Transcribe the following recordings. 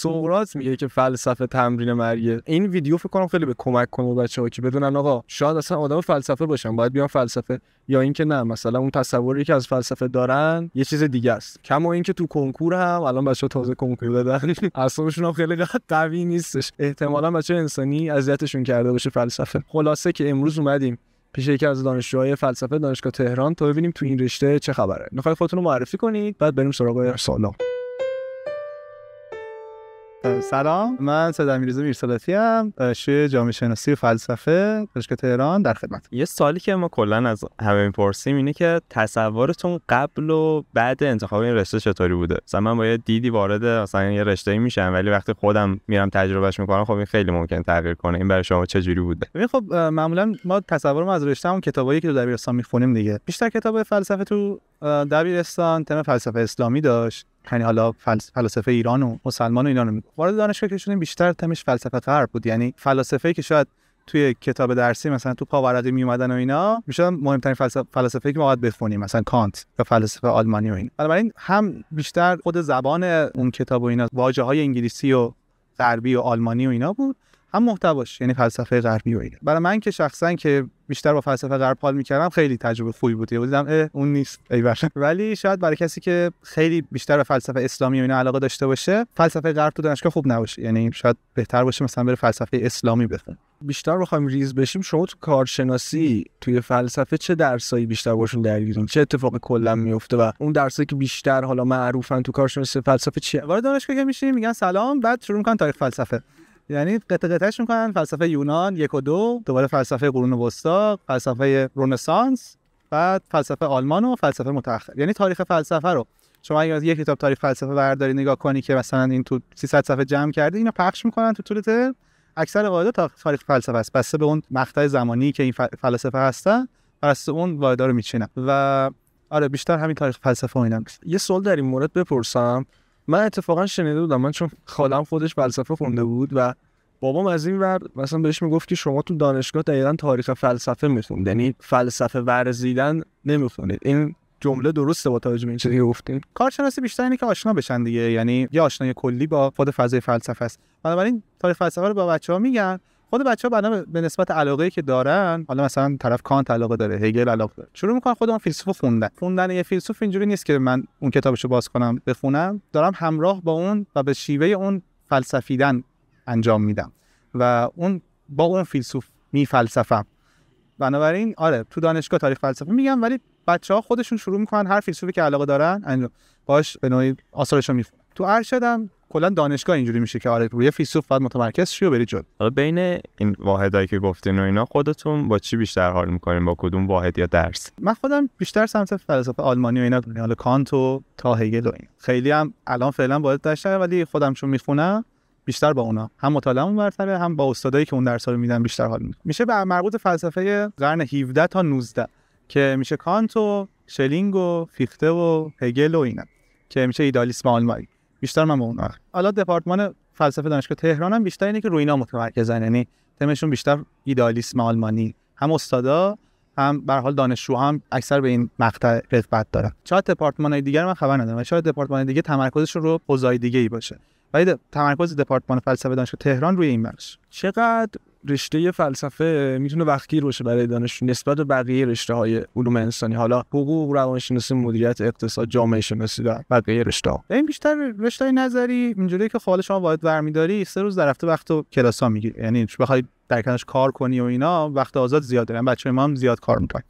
سقراط میگه که فلسفه تمرین مرگه این ویدیو فکر کنم خیلی به کمک کنه بچه‌ها که بدونن آقا شاید اصلا آدم فلسفه باشن باید بیان فلسفه یا اینکه نه مثلا اون تصوری که از فلسفه دارن یه چیز دیگه است. کما اینکه تو کنکور هم الان بچه‌ها تازه کنکور دادن. اعصابشون هم خیلی قوی نیستش. احتمالا بچه انسانی اذیتشون کرده باشه فلسفه. خلاصه که امروز اومدیم پیش یکی از دانشجوهای فلسفه دانشگاه تهران تا ببینیم تو این رشته چه خبره. می‌خوای خودتون رو معرفی کنید؟ بعد بریم سراغ سوالا سلام. من سید امیررضا میرسلاتی ام. دانشجوی جامعه شناسی و فلسفه دانشگاه تهران در خدمت یه سوالی که ما کلا از همه می‌پرسیم اینه که تصورتون قبل و بعد انتخاب این رشته چطوری بوده؟ مثلا من باید دیدی وارد مثلا یه رشته میشم ولی وقتی خودم میرم تجربهش می‌کنم خب این خیلی ممکن تغییر کنه. این برای شما چه جوری بوده؟ ببین خب معمولا ما تصورم از رشته اون کتابایی که تو دبیرستان می‌خونیم دیگه. بیشتر کتاب فلسفه تو دبیرستان تم فلسفه اسلامی داشت. یعنی حالا فلسفه ایران و مسلمان و اینا وارد دانشگاه که شدیم بیشتر تمش فلسفه غرب بود. یعنی فلاسفه که شاید توی کتاب درسی مثلا تو پاورقی می اومدن و اینا می‌شد مهمترین فلسفه فلسفه که ما باید بخونیم مثلا کانت یا فلسفه آلمانی و این بنابراین هم بیشتر خود زبان اون کتاب و اینا واژه های انگلیسی و غربی و آلمانی و اینا بود. هم محتواش یعنی فلسفه غربی و اینا. برای من که شخصا که بیشتر با فلسفه غرب حال می‌کردم خیلی تجربه خوبی بود. دیدم اون نیست ای ولی شاید برای کسی که خیلی بیشتر به فلسفه اسلامی و اینا علاقه داشته باشه فلسفه غرب تو دانشگاه خوب نباشه. یعنی شاید بهتر باشه مثلا بره فلسفه اسلامی بخونه. بیشتر بخوایم ریز بشیم شما تو کارشناسی توی فلسفه چه درسایی بیشتر باشون درگیرین؟ چه اتفاقی کلا میفته و اون درسایی که بیشتر حالا معروفن تو کارشناسی فلسفه چیه؟ وارد دانشگاه که میشین میگن سلام بعد شروع می‌کنن تاریخ فلسفه. یعنی قطع قطعش می‌کنن. فلسفه یونان یک و دو دوباره فلسفه قرون وسطا فلسفه رنسانس بعد فلسفه آلمان و فلسفه متأخر. یعنی تاریخ فلسفه رو شما اگه از یک کتاب تاریخ فلسفه برداری نگاه کنی که مثلا این تو 300 صفحه جمع کرده اینو پخش می‌کنن تو طول ترم. اکثر قاعده تا تاریخ فلسفه است. بسته به اون مقطع زمانی که این فلسفه هستن بسته اون واحدا رو میچینن. و آره بیشتر همین تاریخ فلسفه و اینا یه سوال در این مورد بپرسم. من اتفاقا شنیده بودم من چون خالم خودش فلسفه خونده بود و بابام از این ور مثلا بهش می‌گفت که شما تو دانشگاه دقیقا تاریخ فلسفه می‌خونید یعنی فلسفه ورزیدن نمی‌خونید. این جمله درسته با توجه به چیزی گفتین کارشناسی بیشتر اینه که آشنا بشن دیگه یعنی یه آشنایی کلی با خود فضای فلسفه است. بنابراین تاریخ فلسفه رو با بچه‌ها میگن خود بچه ها بعدا به نسبت علاقه که دارن حالا مثلا طرف کانت علاقه داره هگل علاقه داره. شروع می‌کنن خودم فیلسوف خوندن. خوندن یه فیلسوف اینجوری نیست که من اون کتابشو باز کنم بخونم. دارم همراه با اون و به شیوه اون فلسفیدن انجام میدم و اون با اون فیلسوف می فلسفم بنابراین آره تو دانشگاه تاریخ فلسفه میگم ولی بچه ها خودشون شروع می‌کنن هر فیلسوفی که علاقه دارن باش به نوعی آثارشو می‌خونن. تو ارشدم کلا دانشگاه اینجوری میشه که آره روی فیلسوف باید متمرکز شی و بری جلو. حالا بین این واحدایی که گفتین و اینا خودتون با چی بیشتر حال می‌کنین؟ با کدوم واحد یا درس؟ من خودم بیشتر سمت فلسفه آلمانی و اینا حالا کانت و تا هگل و این. خیلی هم الان فعلا واحد داشته ولی خودم چون می‌خونم بیشتر با اونا. هم مطالعه برتره هم با استادایی که اون درس رو میدن بیشتر حال می‌کنم میشه به مربوط فلسفه قرن 17 تا 19 که میشه کانت و شلینگ و فیخته و هگل و اینا که میشه ایدالیسم آلمانی. بیشتر من با اونا حالا دپارتمان فلسفه دانشگاه تهران هم بیشتر اینه که روی اینا متمرکزن. یعنی تمشون بیشتر ایدالیسم آلمانی. هم استادا هم به حال دانشجو هم اکثر به این مقطع رغبت دارن. شاید دپارتمان دیگر من خبر ندارم شاید دپارتمان دیگه تمرکزش رو حوزه دیگه ای باشه. ولی تمرکز دپارتمان فلسفه دانشگاه تهران روی این بخش. چقدر رشته فلسفه می‌تونه وقتگیر باشه برای دانشجو نسبت به بقیه رشته های علوم انسانی. حالا حقوق روانشناسی مدیریت اقتصاد جامعه شناسی و بقیه رشته ها این بیشتر رشته نظری اینجوری که فعال شما باید برمیداری سه روز در هفته کلاس ها می‌گیری. یعنی بخوای در کنارش کار کنی و اینا وقت آزاد زیاد دارن بچه ما هم زیاد کار می‌کنن.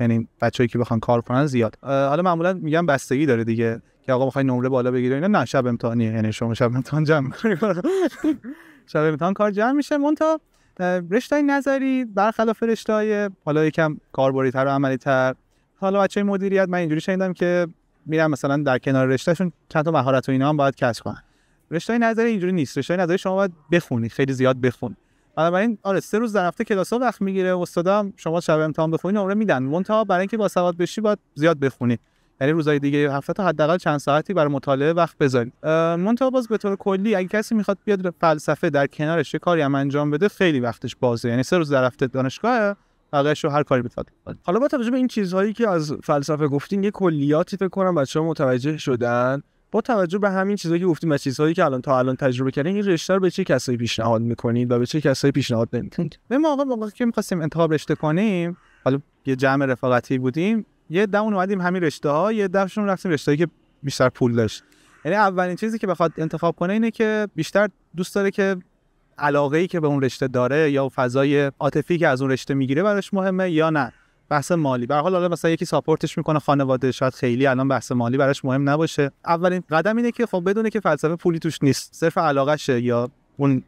یعنی بچه‌ای که بخوان کار کنن زیاد. حالا معمولا میگم بستگی داره دیگه. که آقا می‌خوای نمره بالا بگیری اینا؟ نه شب امتحانیه. یعنی شما شب امتحان جمع شب امتحان کار جمع میشه. مونتا رشته نظری برخلاف رشته حالا یکم کاربردی تر و عملی تر حالا بچه مدیریت من اینجوری شنیدم که میرم مثلا در کنار رشتهشون چند تا مهارت و اینا هم باید کسب کنن. رشته نظری اینجوری نیست. رشته نظری شما باید بخونید خیلی زیاد بخونید بنابراین آره سه روز در هفته کلاس ها وقت می‌گیره استادم شما شب امتحان بخونید نمره میدن. منتها برای اینکه با سواد بشی باید زیاد بخونید یعنی روزهای دیگه هفته تا حداقل چند ساعتی برای مطالعه وقت بذارید. منتها باز به طور کلی اگه کسی می‌خواد بیاد فلسفه در کنارش یه کاری هم انجام بده خیلی وقتش بازه. یعنی سه روز در هفته دانشگاه بقیه‌شو هر کاری بخواد حالا با توجه به این چیزهایی که از فلسفه گفتین یه کلیاتی فکر کنم بچه‌ها متوجه شدن. با توجه به همین چیزایی که گفتیم و چیزهایی که الان تا الان تجربه کردین این رشته رو به چه کسایی پیشنهاد می‌کنید و به چه کسایی پیشنهاد نمی‌کنید به موقع موقعی که می‌خواستیم انتخاب رشته کنیم حالا یه جمع رفاقتی بودیم یه دمون اومدیم همین رشته ها یه دفشون رفتیم رشته که بیشتر پول داشت. یعنی اولین چیزی که بخواد انتخاب کنه اینه که بیشتر دوست داره که علاقه ای که به اون رشته داره یا فضای عاطفی که از اون رشته می‌گیره براش مهمه یا نه. بحث مالی. به حال حالا مثلا یکی ساپورتش می‌کنه خانواده شاید خیلی الان بحث مالی براش مهم نباشه. اولین قدم اینه که خب بدونه که فلسفه پولی توش نیست صرف علاقشه یا اون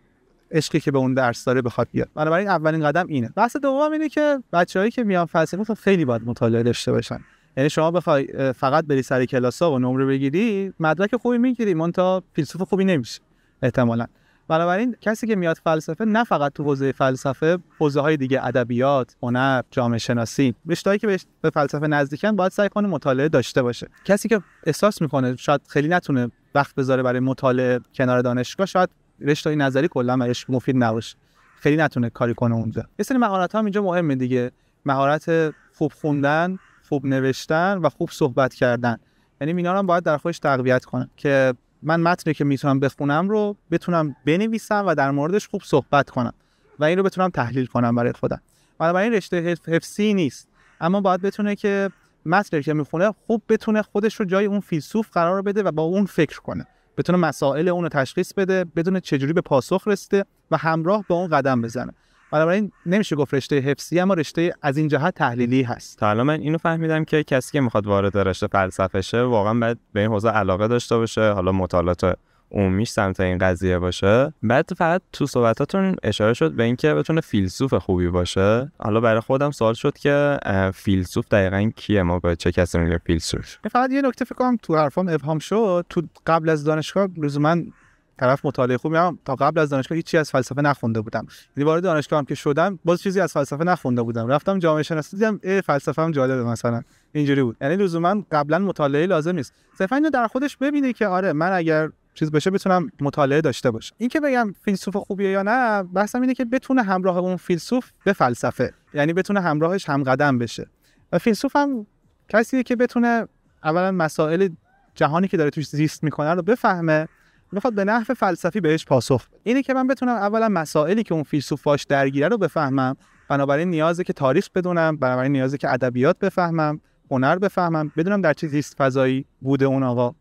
عشقی که به اون درس داره بخواد بیاد. بنابراین اولین قدم اینه. بحث دوم اینه که بچههایی که میان فلسفه خب خیلی باید مطالعه داشته باشن. یعنی شما بخوای فقط بری سر کلاسا و نمره بگیری مدرک خوبی می‌گیری مونتا فیلسوف خوبی نمیشه احتمالاً. بنابراین کسی که میاد فلسفه نه فقط تو حوزه فلسفه حوزه های دیگه ادبیات هنر جامعه شناسی رشته‌ای که به فلسفه نزدیکن باید سعی کنه مطالعه داشته باشه. کسی که احساس می‌کنه شاید خیلی نتونه وقت بذاره برای مطالعه کنار دانشگاه شاید رشته نظری کلا برایش مفید نباشه. خیلی نتونه کاری کنه اونجا. یه سری مهارت هم اینجا مهمه دیگه. مهارت خوب خوندن خوب نوشتن و خوب صحبت کردن. یعنی اینا هم باید در خودش تقویت کنه که من متنی که می‌تونم بخونم رو بتونم بنویسم و در موردش خوب صحبت کنم و این رو بتونم تحلیل کنم برای خودم. بنابراین رشته حفظی نیست. اما باید بتونه که متنی که می‌خونه خوب بتونه خودش رو جای اون فیلسوف قرار بده و با اون فکر کنه. بتونه مسائل اون رو تشخیص بده بدون چجوری به پاسخ رسیده و همراه با اون قدم بزنه. بنابراین نمیشه گفت رشته حفظی اما رشته از این جهت تحلیلی هست. تا حالا من اینو فهمیدم که کسی که می‌خواد وارد رشته فلسفه شه واقعا باید به این حوزه علاقه داشته باشه حالا مطالعات عمومیش سمت این قضیه باشه. بعد فقط تو صحبتاتون اشاره شد به اینکه بتونه فیلسوف خوبی باشه. حالا برای خودم سوال شد که فیلسوف دقیقا کیه؟ ما به چه کسی میگیم فیلسوف؟ فقط یه نکته فکر کنم تو حرفام ابهام شد. تو قبل از دانشگاه لزوما طرف مطالعه خوب میام تا قبل از دانشگاه هیچی از فلسفه نخونده بودم. یعنی وارد دانشگاه هم که شدم باز چیزی از فلسفه نخونده بودم. رفتم جامعه شناسی دیدم ای فلسفه هم جالبه مثلا. اینجوری بود. یعنی لزوما قبلا مطالعه لازم نیست. صرفا اینو در خودش ببینه که آره من اگر چیز بشه بتونم مطالعه داشته باشم. این که بگم فیلسوف خوبیه یا نه بحثم اینه که بتونه همراه اون فیلسوف به فلسفه یعنی بتونه همراهش هم قدم بشه. و فیلسوف هم کسیه که بتونه اولا مسائل جهانی که داره توش زیست می‌کنه رو بفهمه می‌خواد به نحو فلسفی بهش پاسخ بده. اینه که من بتونم اولا مسائلی که اون فیلسوف باش درگیره رو بفهمم بنابراین نیازه که تاریخ بدونم بنابراین نیازه که ادبیات بفهمم هنر بفهمم بدونم در چه زیست فضایی بوده اون آقا.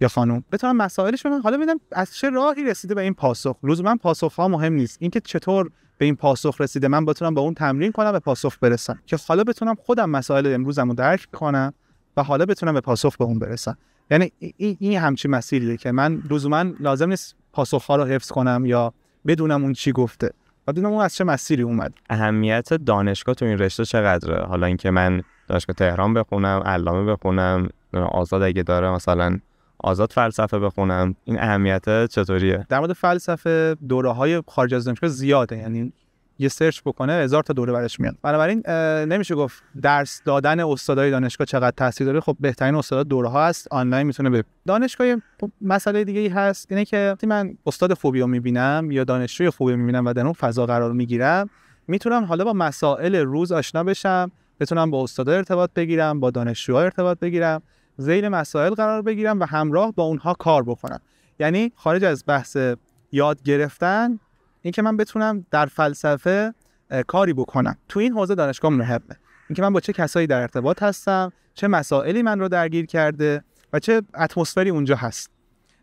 یا خانم بتونم مسائلش رو حالا ببینم از چه راهی رسیده به این پاسخ. من پاسخ ها مهم نیست. اینکه چطور به این پاسخ رسیده. من بتونم با اون تمرین کنم به پاسخ برسم. که حالا بتونم خودم مسائل امروزم رو درک کنم و حالا بتونم به پاسخ به اون برسم. یعنی این این همچین مسیریه که من لزوما لازم نیست پاسخها رو حفظ کنم یا بدونم اون چی گفته. و بدونم اون از چه مسیری اومد. اهمیت دانشگاه تو این رشته چقدره؟ حالا اینکه من دانشگاه تهران بخونم علامه بخونم آزاد اگه داره مثلا آزاد فلسفه بخونم این اهمیت چطوریه؟ در مورد فلسفه دوره های خارج از دانشگاه زیاده یعنی یه سرچ بکنه هزار تا دوره برش میاد. بنابراین نمیشه گفت درس دادن استادای دانشگاه چقدر تاثیر داره؟ خب بهترین استادا دوره ها هست آنلاین می‌تونه به دانشگاه خب مسئله دیگه ای هست اینه که من استاد خوبی می‌بینم یا دانشجوی خوبی می‌بینم و در اون فضا قرار می‌گیرم می‌تونم حالا با مسائل روز آشنا بشم بتونم با استادا ارتباط بگیرم با دانشجوها ارتباط بگیرم. زیل مسائل قرار بگیرم و همراه با اونها کار بکنم. یعنی خارج از بحث یاد گرفتن اینکه من بتونم در فلسفه کاری بکنم. تو این حوزه دانشگاه مهمه. اینکه من با چه کسایی در ارتباط هستم چه مسائلی من رو درگیر کرده و چه اتمسفری اونجا هست.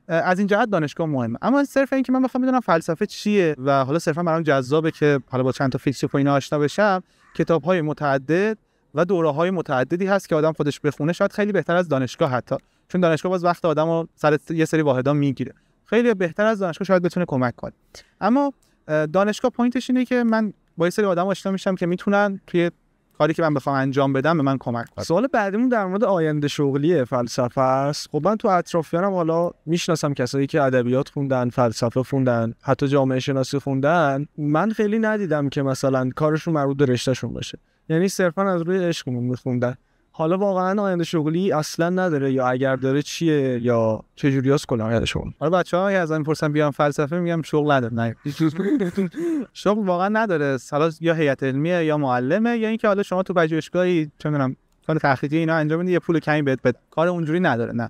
از این جهت دانشگاه مهمه. اما صرف اینکه من بخوام بدونم فلسفه چیه و حالا صرفا برام جذابه که حالا با چند تا فیلسوف اینا آشنا بشم کتاب های متعدد و دوره های متعددی هست که آدم خودش بخونه. شاید خیلی بهتر از دانشگاه حتی. چون دانشگاه باز وقت آدم سر یه سری واحدا می‌گیره. خیلی بهتر از دانشگاه شاید بتونه کمک کنه. اما دانشگاه پوینتش اینه که من با یه سری آدم آشنا میشم که می‌تونن توی کاری که من بخوام انجام بدم به من کمک کنه سوال بعدیمون در مورد آینده شغلی فلسفه است. خب من تو اطرافیانم حالا می‌شناسم کسایی که ادبیات خوندن فلسفه خوندن حتی جامعه شناسی خوندن. من خیلی ندیدم که مثلا کارشون مربوط به رشتهشون باشه. یعنی صرفا از روی عشقمون میخوندن. حالا واقعا آینده شغلی اصلا نداره یا اگر داره چیه یا چه جوریاست کلا آینده شغل. حالا بچه‌ها از این پرسن بیام فلسفه میگم شغل نداره نه. شغل واقعا نداره. حالا یا هیئت علمیه یا معلمه یا اینکه حالا شما تو پژوهشگاهی چه می‌دونم کار تحقیقی اینا انجام میدی یه پول کمی بهت بده. کار اونجوری نداره نه.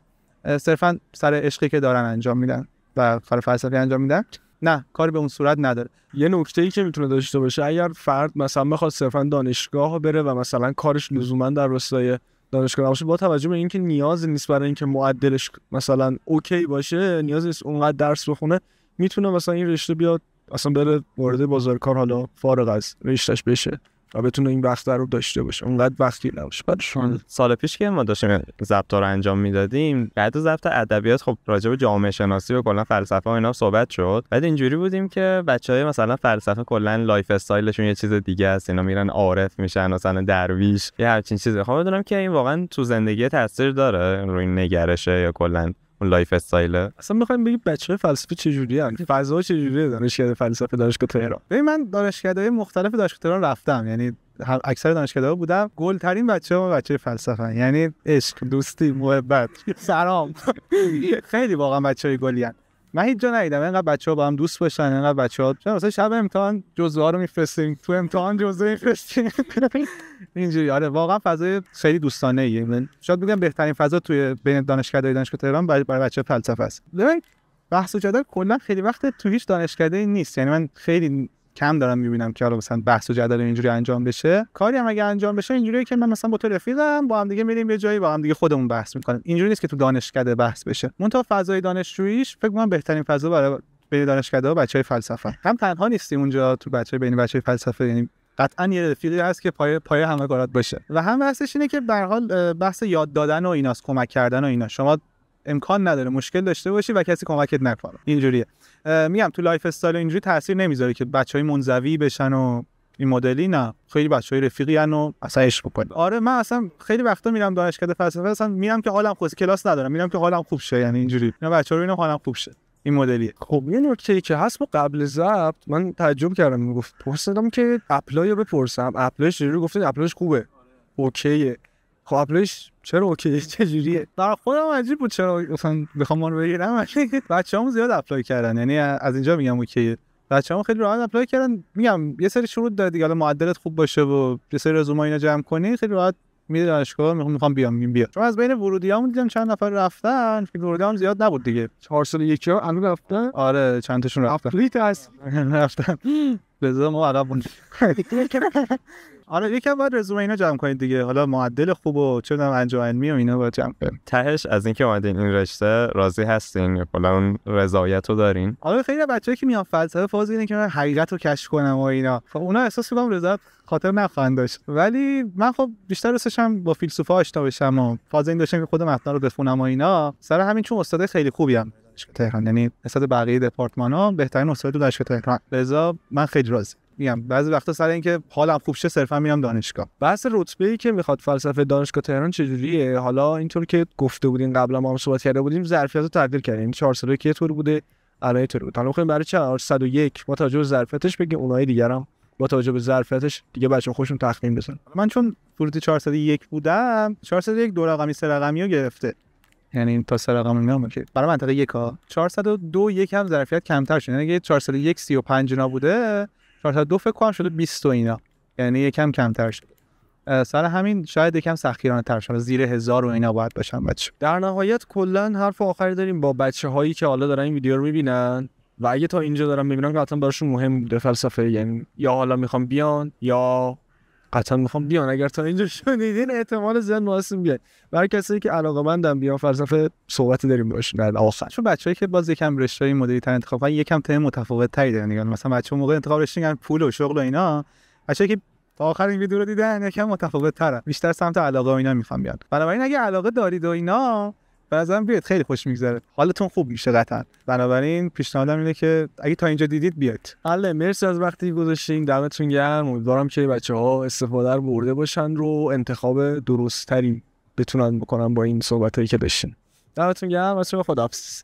صرفا سر عشقی که دارن انجام میدن و کار فلسفی انجام میدن. نه کاری به اون صورت نداره. یه نکته ای که می‌تونه داشته باشه اگر فرد مثلا بخواد صرفا دانشگاه بره و مثلا کارش لزوما در راستای دانشگاه باشه با توجه به اینکه نیاز نیست برای اینکه معدلش مثلا okay باشه نیاز نیست اونقدر درس بخونه می‌تونه مثلا این رشته بیاد اصلا بره وارد بازار کار حالا فارغ از رشتهش بشه. و بتونه این وقت رو داشته باشه. اونقدر وقتی نباشه. بعد سال پیش که ما داشتیم ضبط رو انجام می‌دادیم بعد ضبط ادبیات خب راجع به جامعه شناسی و کلا فلسفه و اینا صحبت شد. بعد اینجوری بودیم که بچه های مثلا فلسفه کلا lifestyle شون یه چیز دیگه است. اینا میرن عارف میشن مثلا درویش یه همچین چیزی. خب بدونم که این واقعا تو زندگی تاثیر داره روی نگرشه یا کلا. اون lifestyle. اصلا می‌خوایم بگیم بچه فلسفه چجوری ان فضا چجوریه؟ دانشکده فلسفه دانشگاه تهران. ببین من دانشکده مختلف دانشگاه تهران رفتم. یعنی اکثر دانشکده بودم. گل ترین بچه ها بچه فلسفه یعنی عشق دوستی محبت. سلام. خیلی واقعا بچه های گلی من هیچ جا ندیدم. اینقدر بچه ها با هم دوست باشن اینقدر بچه ها مثلا شب امتحان جزوه ها رو میفرستیم؟ تو امتحان جزوه میفرستیم. اینجوری. آره واقعا فضای خیلی دوستانه ایه شاید بگم بهترین فضا توی بین دانشکده دانشگاه تهران برای بچه فلسفه است. ببین بحث و جدل کلا خیلی وقت تو هیچ دانشکده نیست. یعنی من خیلی کم دارم می‌بینم که حالا مثلا بحث و جدل اینجوری انجام بشه. کاری هم اگه انجام بشه اینجوریه که من مثلا با تو رفیقم با هم دیگه میریم یه جایی با هم دیگه خودمون بحث می‌کنیم. اینجوری نیست که تو دانشکده بحث بشه. منتها فضای دانشجوییش فکر کنم بهترین فضا برای بین دانشکده و بچهای فلسفه. هم تنها نیستیم اونجا تو بچه بین بچه فلسفه یعنی قطعا یه رفیقی هست که پای پای همه باشه. و هم بحثش اینه که به حال بحث یاد دادن و ایناست کمک کردن و اینا. شما امکان نداره مشکل داشته باشی و کسی کمکت نکنه. اینجوریه. میگم تو lifestyle اینجوری تاثیر نمی‌ذاره که بچه‌های منزوی بشن و این مدلی نه. خیلی بچه‌های رفیقی ان و اصلا عشق بکنن. آره من اصلا خیلی وقتا میرم دانشکده فلسفه اصلا میرم که حالم خوب شه کلاس ندارم میرم که حالم خوب شه یعنی اینجوری. اینا بچه‌ها رو حالم خوب شه. این مدلیه. خب یه نکته که هست با قبل ضبط من تعجب کردم می‌گفت پرسیدم که apply رو بپرسم. apply ش رو گفتین apply ش خوبه. okay ه. خب چرا okay؟ چجوریه؟ در خودم عجیب بود چرا مثلا بخوام اون رو بگیرم. بچه‌هامون زیاد apply کردن. یعنی از اینجا میگم okay. بچه‌ها خیلی راحت apply کردن. میگم یه سری شروط داره دیگه. حالا معدلت خوب باشه و یه سری رزومه اینا جمع کنی خیلی راحت میره دانشگاه می‌خوام بیام میگم بیا چون از بین ورودیامون دیدم چند نفر رفتن. که ورودیام زیاد نبود دیگه. 4 سال یکی ها الان رفتن؟ آره چند تاشون رفتن. اپلیت هست. رفتن. بذار ما عرب آره یکم باید رزومه اینا جمع کنید دیگه. حالا معدل خوب و چه می‌دونم انجام علمی و اینا باید جمع کنید. تهش از اینکه اومدین این رشته راضی هستین؟ کلا اون رضایت رو دارین؟ آره خیلی بچه‌ای که میان فلسفه فاز اینه که من حقیقت رو کشف کنم و اینا. خب اونا احساس می‌کنم رضایت خاطر نخواهند داشت. ولی من خب بیشتر دوستشم با فیلسوفا آشنا بشم و فاز این داشتم که خود متن رو بخونم و اینا. سر همین چون استاد خیلی خوبی هم. دانشگاه تهران یعنی نسبت بقیه دپارتمان ها بهترین استاد تو دانشگاه تهران. لذا من خیلی راضی میگم بعضی وقتا سر اینکه حالم خوب شه صرفا میام دانشگاه. بحث رتبه ای که می‌خواد فلسفه دانشگاه تهران چجوریه؟ حالا اینطور که گفته بودین قبلا ما هم صحبت کرده بودیم ظرفیت رو تعدیل کردیم 4 ساله که طور بوده؟ الان طور بود. حالا برای 401 با توجه به ظرفیتش بگیم اونای دیگرم با توجه به ظرفیتش دیگه بچه خوشون تخمین بزن من چون ورودی 401 بودم 401 دو رقمی سه رقمی رو گرفته. یعنی تا سه رقم میام که برای منطقه یک ها. 402 یک هم ظرفیت کمتر شد. یعنی 401 35 نا بوده 402 فکر کنم شده 20 و اینا. یعنی یکم کمتر شد سر همین شاید یکم سختگیرانه تر شد. زیر هزار و اینا باید باشن بچه در نهایت کلا حرف آخری داریم. با بچه هایی که حالا دارن این ویدیو رو می‌بینن و اگه تا اینجا دارن می‌بینن که حتما براشون مهم بوده فلسفه. یعنی یا حالا می‌خوام بیان یا قطعا می‌خوام بیان. اگر تا اینجا شنیدین احتمال زیاد می‌خواستیم بیان برای کسایی که علاقه مندم بیان فلسفه صحبت داریم باشون در آخر. چون بچه‌ای که باز یکم رشته مدیری تر انتخاب کنن یکم تم متفاوت تری دارن. دیگه مثلا بچه‌ها موقع انتخاب رشته پول و شغل و اینا. بچه‌ای که تا آخر این ویدیو رو دیدن یکم متفاوت تره بیشتر سمت علاقه و اینا می‌خوام بیان. بنابراین اگه علاقه دارید و اینا نظرم بیاید خیلی خوش میگذره. حالتون خوب میشه قطعا. بنابراین پیشنهادم اینه که اگه تا اینجا دیدید بیاید. حالا مرسی از وقتی گذاشتین. دمتون گرم. امیدوارم که بچه ها استفاده رو برده باشن رو انتخاب درست بتونن بکنن با این صحبت هایی که داشتین. دمتون گرم. و خداحافظ.